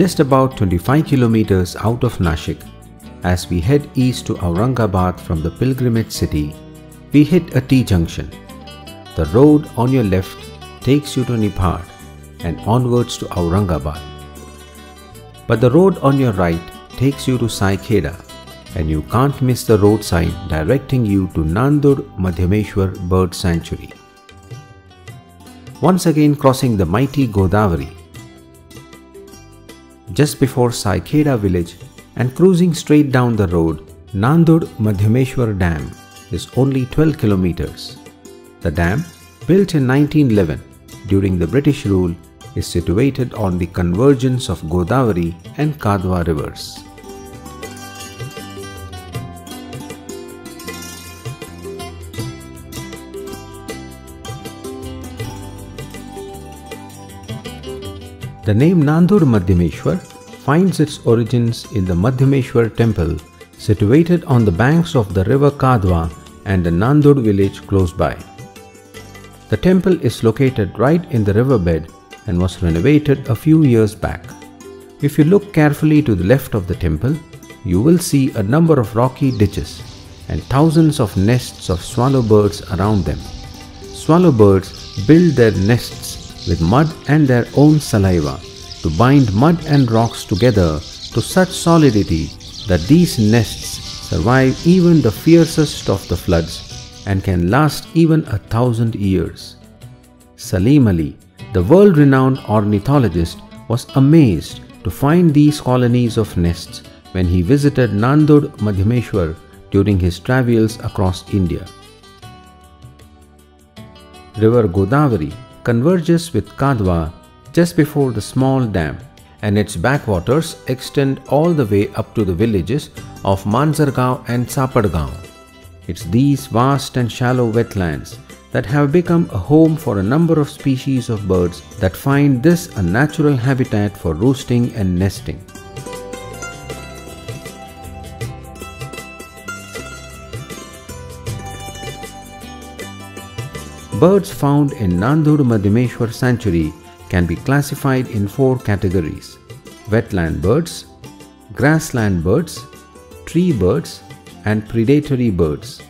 just about 25 kilometers out of Nashik. As we head east to Aurangabad from the pilgrimage city, we hit a T-junction. The road on your left takes you to Niphad and onwards to Aurangabad. But the road on your right takes you to Saikheda and you can't miss the road sign directing you to Nandur Madhyameshwar Bird Sanctuary. Once again crossing the mighty Godavari. Just before Saikheda village and cruising straight down the road, Nandur Madhyameshwar Dam is only 12 kilometers. The dam, built in 1911 during the British rule, is situated on the convergence of Godavari and Kadwa rivers. The name Nandur Madhyameshwar finds its origins in the Madhyameshwar temple situated on the banks of the river Kadwa and the Nandur village close by. The temple is located right in the riverbed and was renovated a few years back. If you look carefully to the left of the temple, you will see a number of rocky ditches and thousands of nests of swallow birds around them. Swallow birds build their nests with mud and their own saliva to bind mud and rocks together to such solidity that these nests survive even the fiercest of the floods and can last even a thousand years. Salim Ali, the world renowned ornithologist, was amazed to find these colonies of nests when he visited Nandur Madhyameshwar during his travels across India. River Godavari converges with Kadwa just before the small dam and its backwaters extend all the way up to the villages of Manzargaon and Sapadgaon. It's these vast and shallow wetlands that have become a home for a number of species of birds that find this a natural habitat for roosting and nesting. Birds found in Nandur Madhyameshwar Sanctuary can be classified in four categories wetland birds, grassland birds, tree birds, and predatory birds.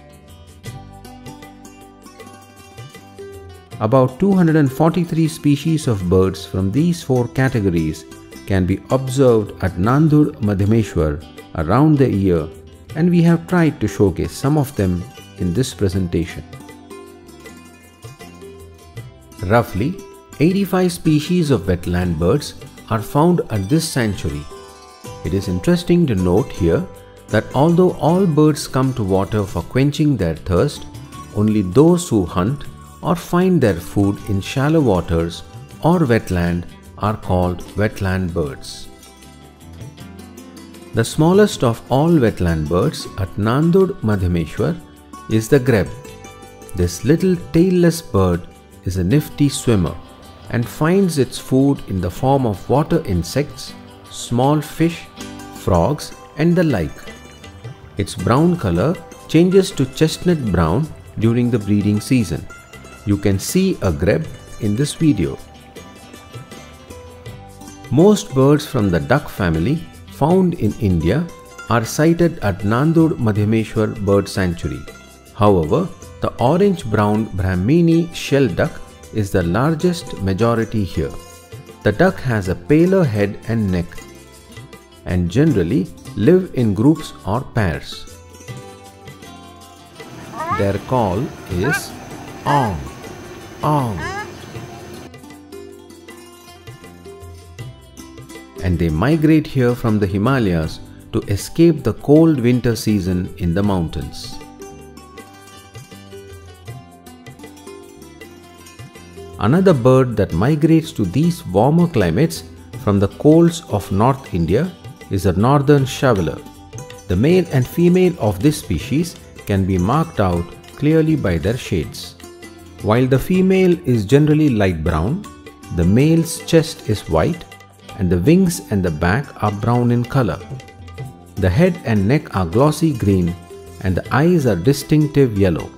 About 243 species of birds from these four categories can be observed at Nandur Madhyameshwar around the year and we have tried to showcase some of them in this presentation. Roughly 85 species of wetland birds are found at this sanctuary. It is interesting to note here that although all birds come to water for quenching their thirst, only those who hunt or find their food in shallow waters or wetland are called wetland birds. The smallest of all wetland birds at Nandur Madhyameshwar is the grebe. This little tailless bird is a nifty swimmer and finds its food in the form of water insects, small fish, frogs and the like. Its brown color changes to chestnut brown during the breeding season. You can see a grebe in this video. Most birds from the duck family found in India are sighted at Nandur Madhyameshwar Bird Sanctuary. However, the orange-brown Brahminy shelduck is the largest majority here. The duck has a paler head and neck and generally live in groups or pairs. Their call is ong, ong. And they migrate here from the Himalayas to escape the cold winter season in the mountains. Another bird that migrates to these warmer climates from the colds of North India is the northern shoveler. The male and female of this species can be marked out clearly by their shades. While the female is generally light brown, the male's chest is white and the wings and the back are brown in color. The head and neck are glossy green and the eyes are distinctive yellow.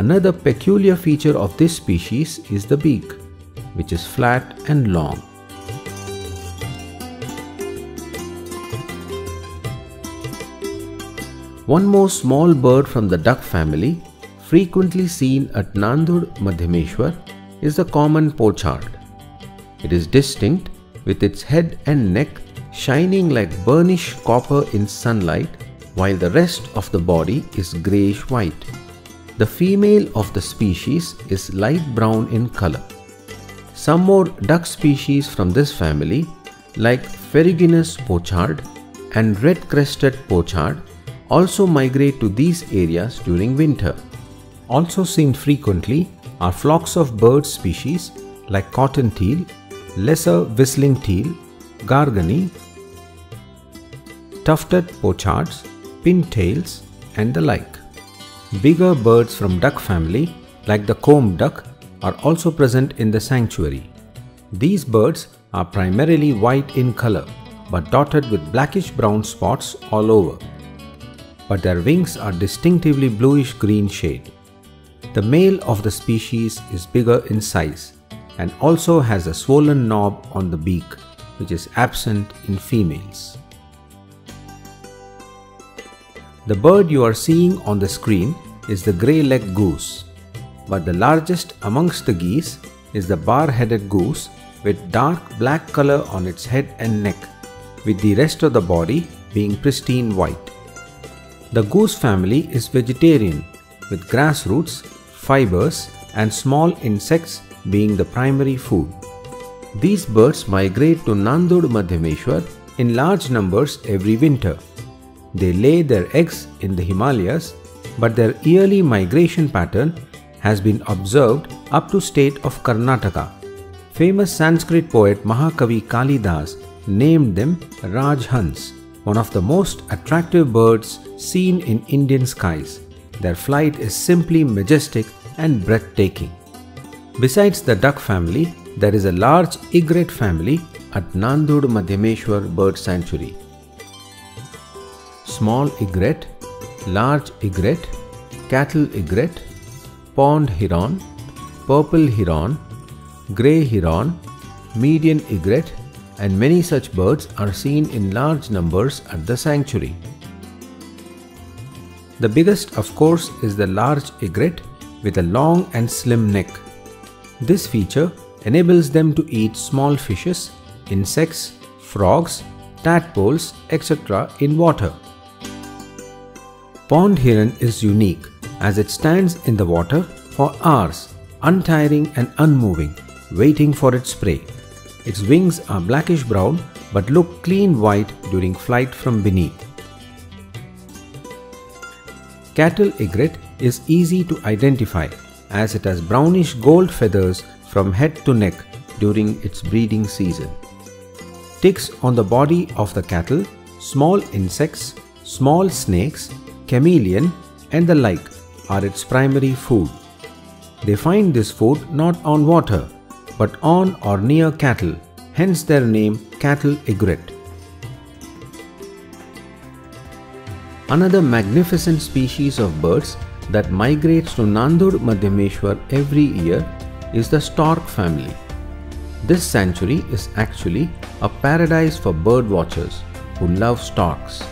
Another peculiar feature of this species is the beak, which is flat and long. One more small bird from the duck family, frequently seen at Nandur Madhyameshwar, is the common pochard. It is distinct with its head and neck shining like burnished copper in sunlight, while the rest of the body is greyish white. The female of the species is light brown in color. Some more duck species from this family like Ferruginous pochard and red-crested pochard also migrate to these areas during winter. Also seen frequently are flocks of bird species like cotton teal, lesser whistling teal, garganey, tufted pochards, pintails and the like. Bigger birds from duck family like the comb duck are also present in the sanctuary. These birds are primarily white in color but dotted with blackish brown spots all over. But their wings are distinctively bluish green shade. The male of the species is bigger in size and also has a swollen knob on the beak which is absent in females. The bird you are seeing on the screen is the grey-legged goose, but the largest amongst the geese is the bar-headed goose with dark black color on its head and neck, with the rest of the body being pristine white. The goose family is vegetarian, with grass roots, fibers and small insects being the primary food. These birds migrate to Nandur Madhyameshwar in large numbers every winter. They lay their eggs in the Himalayas, but their yearly migration pattern has been observed up to state of Karnataka Famous Sanskrit poet Mahakavi Kalidas named them Rajhans, one of the most attractive birds seen in Indian skies. Their flight is simply majestic and breathtaking. Besides the duck family, there is a large egret family at Nandur Madhyameshwar Bird Sanctuary. Small egret, large egret, cattle egret, pond heron, purple heron, grey heron, median egret and many such birds are seen in large numbers at the sanctuary. The biggest of course is the large egret with a long and slim neck. This feature enables them to eat small fishes, insects, frogs, tadpoles, etc. in water. Pond heron is unique as it stands in the water for hours, untiring and unmoving waiting for its prey. Its wings are blackish brown but look clean white during flight from beneath. Cattle egret is easy to identify as it has brownish gold feathers from head to neck during its breeding season. Ticks on the body of the cattle, small insects, small snakes, chameleon and the like are its primary food. They find this food not on water but on or near cattle, hence their name cattle egret. Another magnificent species of birds that migrates to Nandur Madhyameshwar every year is the stork family. This sanctuary is actually a paradise for bird watchers who love storks.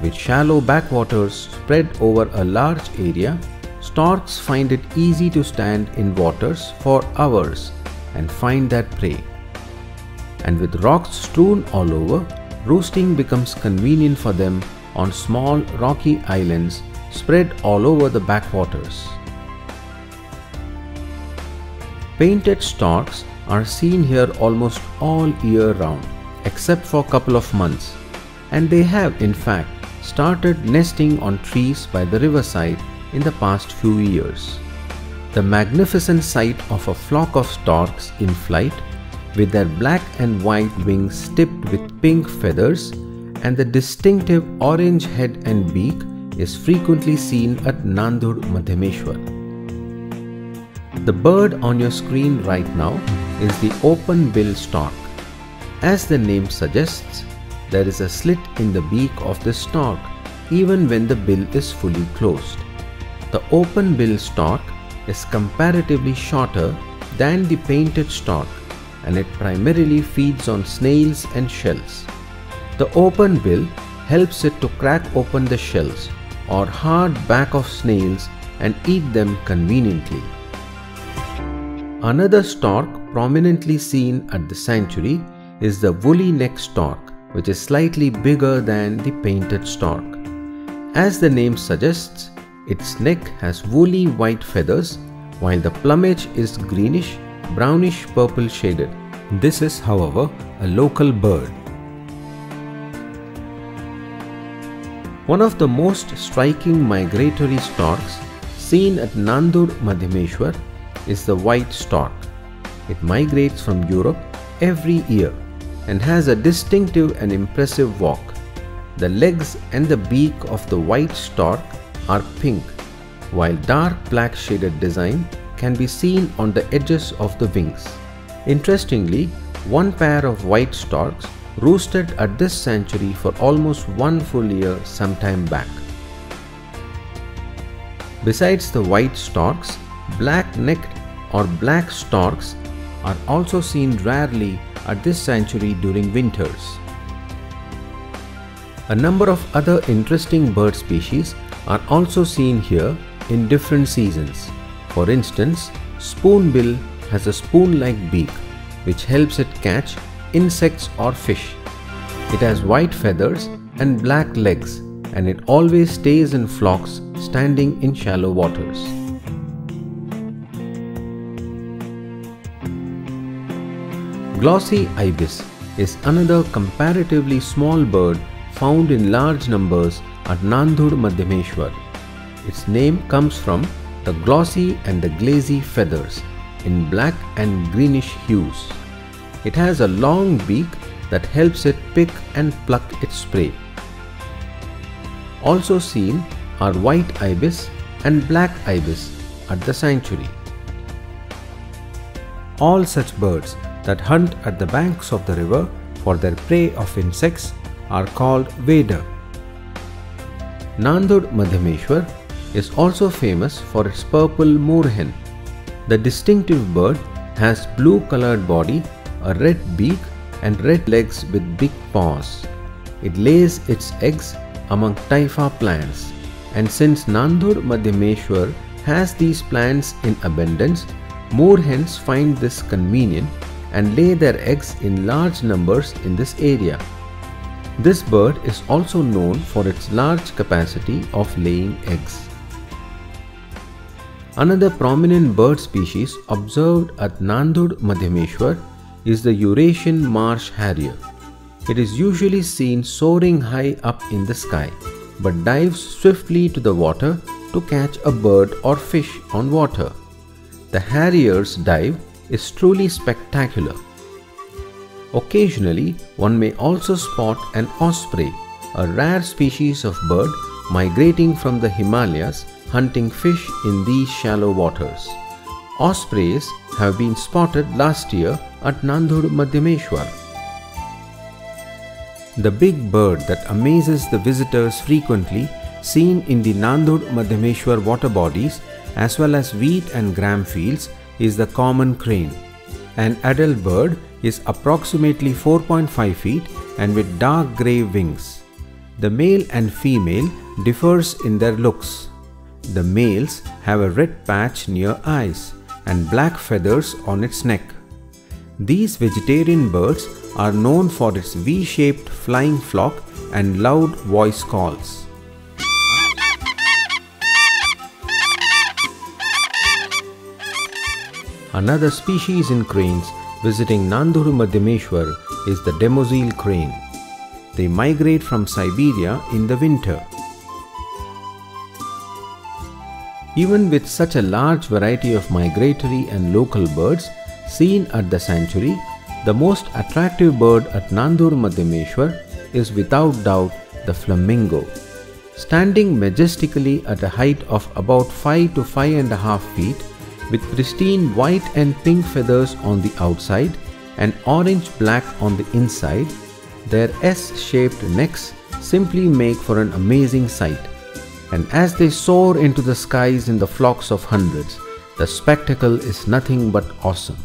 With shallow backwaters spread over a large area, storks find it easy to stand in waters for hours and find that prey. And with rocks strewn all over, roosting becomes convenient for them on small rocky islands spread all over the backwaters. Painted storks are seen here almost all year round except for a couple of months and they have in fact started nesting on trees by the riverside in the past few years the magnificent sight of a flock of storks in flight with their black and white wings tipped with pink feathers and the distinctive orange head and beak is frequently seen at Nandur Madhyameshwar. The bird on your screen right now is the open bill stork. As the name suggests, there is a slit in the beak of the stork even when the bill is fully closed. The open bill stork is comparatively shorter than the painted stork and it primarily feeds on snails and shells. The open bill helps it to crack open the shells or hard back of snails and eat them conveniently. Another stork prominently seen at the sanctuary is the woolly neck stork, which is slightly bigger than the painted stork. As the name suggests, its neck has woolly white feathers, while the plumage is greenish, brownish purple shaded. This is, however, a local bird. One of the most striking migratory storks seen at Nandur Madhyameshwar is the white stork. It migrates from Europe every year and has a distinctive and impressive walk. The legs and the beak of the white stork are pink, while dark black shaded design can be seen on the edges of the wings. Interestingly, one pair of white storks roosted at this sanctuary for almost one full year sometime back. Besides the white storks, black-necked or black storks are also seen rarely at this sanctuary during winters. A number of other interesting bird species are also seen here in different seasons. For instance, spoonbill has a spoon-like beak which helps it catch insects or fish. It has white feathers and black legs and it always stays in flocks standing in shallow waters. Glossy ibis is another comparatively small bird found in large numbers at Nandur Madhyameshwar. Its name comes from the glossy and the glazy feathers in black and greenish hues. It has a long beak that helps it pick and pluck its prey. Also seen are white ibis and black ibis at the sanctuary. All such birds that hunt at the banks of the river for their prey of insects are called waders. Nandur Madhyameshwar is also famous for its purple moorhen. The distinctive bird has blue colored body, a red beak and red legs with big paws. It lays its eggs among typha plants and since Nandur Madhyameshwar has these plants in abundance, moorhens find this convenient and lay their eggs in large numbers in this area. This bird is also known for its large capacity of laying eggs. Another prominent bird species observed at Nandur Madhyameshwar is the Eurasian marsh harrier. It is usually seen soaring high up in the sky, but dives swiftly to the water to catch a bird or fish on water. The harrier's dive is truly spectacular. Occasionally, one may also spot an osprey, a rare species of bird migrating from the Himalayas hunting fish in these shallow waters. Ospreys have been spotted last year at Nandur Madhyameshwar. The big bird that amazes the visitors frequently seen in the Nandur Madhyameshwar water bodies as well as wheat and gram fields is the common crane. An adult bird is approximately 4.5 feet and with dark grey wings. The male and female differs in their looks. The males have a red patch near eyes and black feathers on its neck. These vegetarian birds are known for its V-shaped flying flock and loud voice calls. Another species in cranes visiting Nanduru Madhyameshwar is the Demoiselle crane. They migrate from Siberia in the winter. Even with such a large variety of migratory and local birds seen at the sanctuary, the most attractive bird at Nandur Madhyameshwar is without doubt the flamingo. Standing majestically at a height of about 5 to 5.5 feet, with pristine white and pink feathers on the outside and orange-black on the inside, their S-shaped necks simply make for an amazing sight. And as they soar into the skies in the flocks of hundreds, the spectacle is nothing but awesome.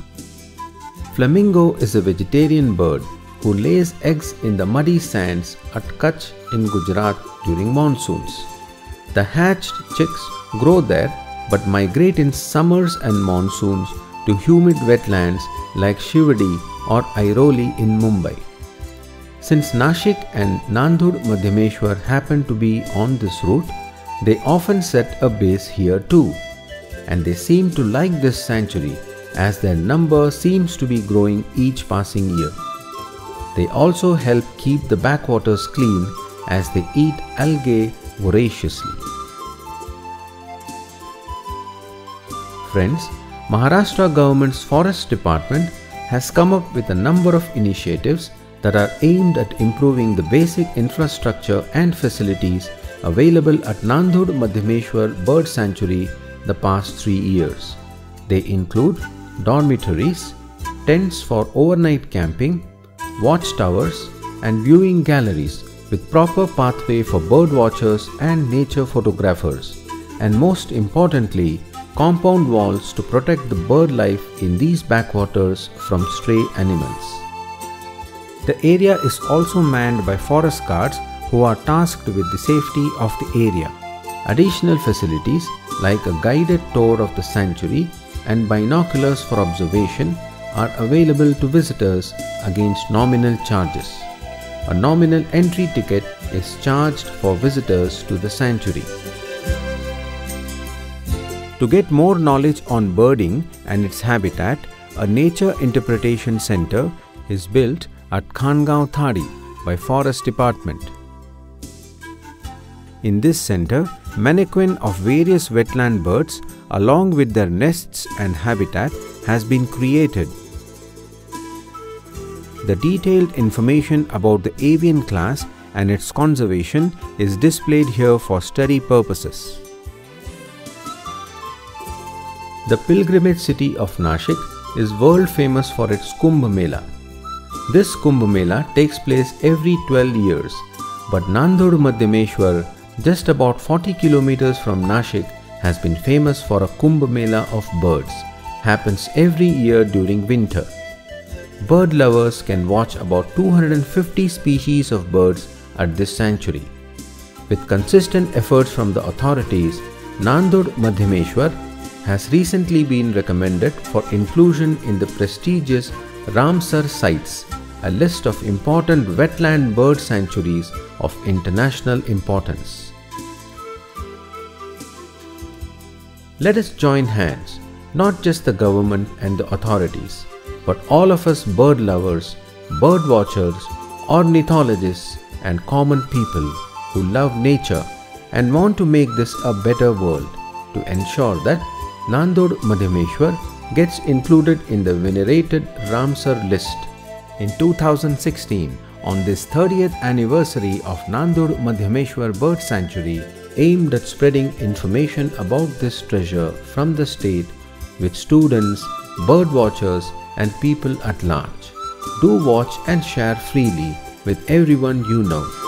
Flamingo is a vegetarian bird who lays eggs in the muddy sands at Kutch in Gujarat during monsoons. The hatched chicks grow there but migrate in summers and monsoons to humid wetlands like Shivadi or Airoli in Mumbai. Since Nashik and Nandur Madhyameshwar happen to be on this route, they often set a base here too. And they seem to like this sanctuary as their number seems to be growing each passing year. They also help keep the backwaters clean as they eat algae voraciously. Friends, Maharashtra government's forest department has come up with a number of initiatives that are aimed at improving the basic infrastructure and facilities available at Nandur Madhyameshwar Bird Sanctuary the past three years. They include dormitories, tents for overnight camping, watchtowers, and viewing galleries with proper pathway for bird watchers and nature photographers, and most importantly, compound walls to protect the bird life in these backwaters from stray animals. The area is also manned by forest guards who are tasked with the safety of the area. Additional facilities like a guided tour of the sanctuary and binoculars for observation are available to visitors against nominal charges. A nominal entry ticket is charged for visitors to the sanctuary. To get more knowledge on birding and its habitat, a nature interpretation center is built at Khangaon Thadi by Forest Department. In this center, mannequin of various wetland birds along with their nests and habitat has been created. The detailed information about the avian class and its conservation is displayed here for study purposes. The pilgrimage city of Nashik is world famous for its Kumbh Mela. This Kumbh Mela takes place every 12 years, but Nandur Madhyameshwar, just about 40 kilometers from Nashik, has been famous for a Kumbh Mela of birds, happens every year during winter. Bird lovers can watch about 250 species of birds at this sanctuary. With consistent efforts from the authorities, Nandur Madhyameshwar has recently been recommended for inclusion in the prestigious Ramsar sites, a list of important wetland bird sanctuaries of international importance. Let us join hands, not just the government and the authorities, but all of us bird lovers, bird watchers, ornithologists, and common people who love nature and want to make this a better world to ensure that Nandur Madhyameshwar gets included in the venerated Ramsar list. In 2016, on this 30th anniversary of Nandur Madhyameshwar Bird Sanctuary, aimed at spreading information about this treasure from the state with students, bird watchers, and people at large. Do watch and share freely with everyone you know.